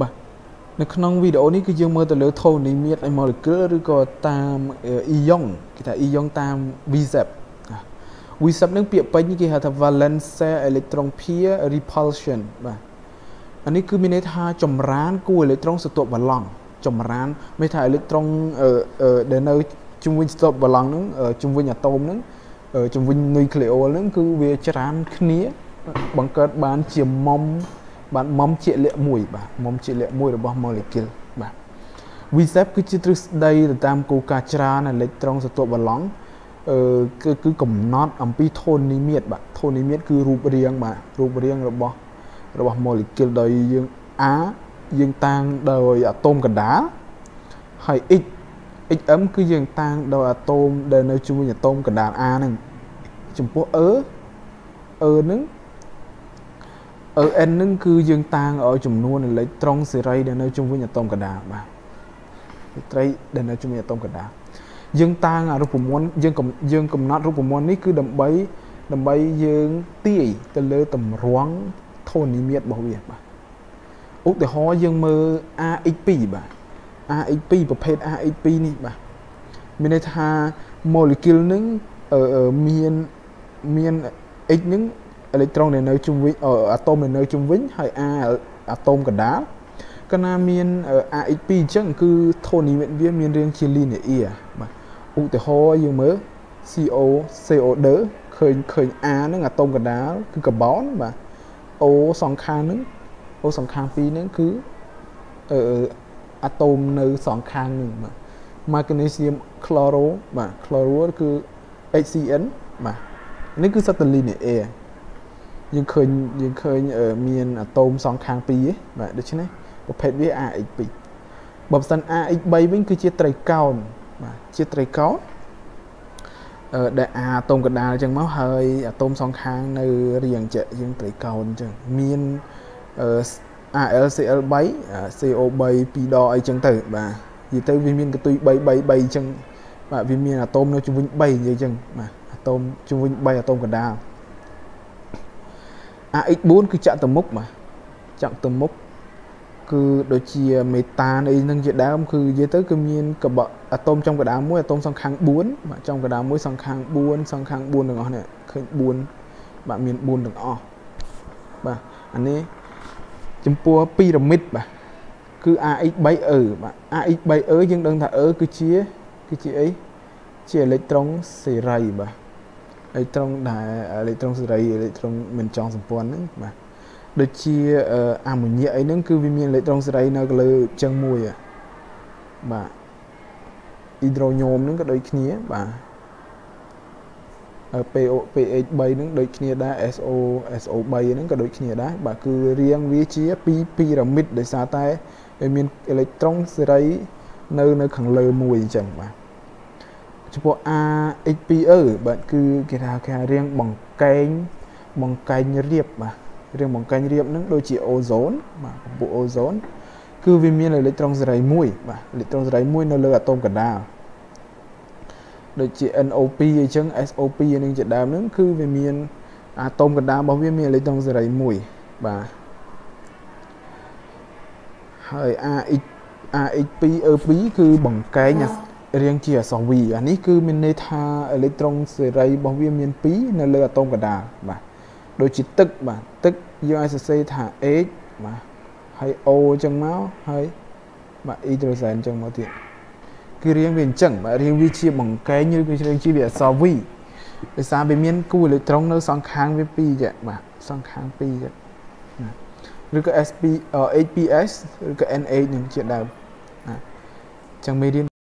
បាទនៅក្នុងវីដេអូនេះគឺយើងមើលទៅលើធននិមិត្តនៃ molecule ឬក៏តាម ion គេថា ion តាម VSEP VSEP នឹងពាក្យពេញគេហៅថា valence electron pair repulsion បាទអានេះគឺមានន័យថាចម្រានគូអេឡិចត្រូនសន្ទាប់បឡង់ចម្រានមានថាអេឡិចត្រូនដែលនៅជុំវិញសន្ទាប់បឡង់ហ្នឹងជុំវិញអាតូមហ្នឹងជុំវិញនុយក្លេអូលហ្នឹងគឺវាច្រានគ្នាបង្កើតបានជាមុំ បានមុំជាលក្ខមួយបាទមុំជាលក្ខមួយរបស់ molecule បាទ VSEP គឺជាទ្រឹស្ដីទៅតាមគោលការណ៍ច្រានអេឡិចត្រូនសន្ទាប់បឡង់អឺគឺគឺកំណត់អំពីធននិមិត្តបាទធននិមិត្តគឺរូបរាងបាទរូបរាងរបស់របស់ molecule ដោយយើង A យើងតាំងដោយអាតូមកណ្ដាលហើយ X XM គឺយើងតាំងដោយអាតូមដែលនៅជាមួយអាតូមកណ្ដាល A ហ្នឹងចំពោះ E E ហ្នឹង EN ហ្នឹងគឺយើងតាំងឲ្យចំនួនអេឡិចត្រូនសេរីដែលនៅជុំវិញអាតូមកណ្ដាលបាទត្រីដែលនៅជុំវិញអាតូមកណ្ដាលយើងតាំងអារូបមន្តយើងយើងកំណត់រូបមន្តនេះគឺដើម្បីដើម្បីយើងទាយទៅលើតម្រង់ធននិមិត្តរបស់វាបាទឧទាហរណ៍យើងមើល AX2 បាទ AX2 ប្រភេទ AX2 នេះបាទមានន័យថា molecule នឹងមានមាន X នឹង អេឡិចត្រូនដែលនៅជុំវិញអាតូមដែលនៅជុំវិញហើយ A អាតូមកណ្ដាលកាលណាមាន AX2 អញ្ចឹងគឺធននិមិត្តវាមានរាងជា linear បាទឧទាហរណ៍យើងមើល CO CO2 ឃើញឃើញ A ហ្នឹងអាតូមកណ្ដាលគឺកាបូនបាទ O សងខាងហ្នឹង O សងខាង2ហ្នឹងគឺអឺអាតូមនៅសងខាងហ្នឹងបាទ magnesium chloro បាទ chloro គឺ HCN បាទនេះគឺសត្វតលីនេះអេ យើងឃើញយើងឃើញមានអាតូមសងខាង2ឯងបាទដូច្នេះប្រភេទវា AX2 បើមិនសិន AX3 វិញគឺជាត្រីកោណបាទជាត្រីកោណអឺដែលអាតូមកណ្ដាលអញ្ចឹងមកហើយអាតូមសងខាងនៅរៀងជាយើងត្រីកោណអញ្ចឹងមានអឺ AlCl3 CO3 2ដកអីចឹងទៅបាទនិយាយទៅវាមានកតុយ3 3 3អញ្ចឹងបាទវាមានអាតូមនៅជុំវិញ3និយាយចឹងបាទអាតូមជុំវិញ3អាតូមកណ្ដាល AX4 គឺចាក់ទៅមុខបាទចាក់ទៅមុខគឺដូចជាមេតានអីហ្នឹងជាដើមគឺនិយាយទៅគឺមានកបអាតូមចំកណ្ដាលមួយអាតូមសង្ខាង4បាទចំកណ្ដាលមួយសង្ខាង4សង្ខាង4ទាំងអស់នេះឃើញ4បាទមាន4ទាំងអស់បាទអានេះចំពោះពីរ៉ាមីតបាទគឺ AX3E បាទ AX3E យើងដឹងថា E គឺជាគឺជាអីជាអេឡិចត្រូនសេរីបាទ អេឡិចត្រូនដែលអេឡិចត្រូនសេរីអេឡិចត្រូនមិនចងសម្ព័ន្ធហ្នឹងបាទដូចជាអាម៉ូញ៉ាអីហ្នឹងគឺវាមានអេឡិចត្រូនសេរីនៅលើចឹងមួយបាទអ៊ីដ្រូញូមហ្នឹងក៏ដូចគ្នាបាទ PO PH3 ហ្នឹងដូចគ្នាដែរ SO SO3 ហ្នឹងក៏ដូចគ្នាដែរបាទគឺរៀងវាជាពីរពីរ៉ាមីតដោយសារតែវាមានអេឡិចត្រូនសេរីនៅនៅខាងលើមួយអញ្ចឹងបាទ ចំពោះ AH2E បាទគឺគេថាគេរៀងបង្កែងបង្កែងរៀបបាទរៀងបង្កែងរៀបហ្នឹងដូចជាអូโซនបាទពពួកអូโซនគឺវាមានអេឡិចត្រូនសេរីមួយបាទអេឡិចត្រូនសេរីមួយនៅលើអាតូមកណ្ដាលដូចជា NO2 អញ្ចឹង SO2 នឹងជាដើមហ្នឹងគឺវាមានអាតូមកណ្ដាលរបស់វាមានអេឡិចត្រូនសេរីមួយបាទហើយ AX AX2E2 គឺបង្កែង រាងជាអក្សរ V អានេះគឺមានន័យថាអេឡិចត្រូនសេរីរបស់វាមាន2នៅលើអាតូមកណ្ដាលបាទដូចជាទឹកបាទទឹកយើងអាចសរសេរថា H បាទហើយ O អញ្ចឹងមកហើយបាទ E ត្រូវសែនអញ្ចឹងមកទៀតគឺរៀងវាអញ្ចឹងបាទរៀងវាជាបង្កែងឬវារៀងជាវាអក្សរ V ដោយសារវាមានគូអេឡិចត្រូននៅសងខាងវា2ចឹងបាទសងខាង2ចឹងឬក៏ SP HPS ឬក៏ NH នឹងជាដើមអញ្ចឹងមេរៀន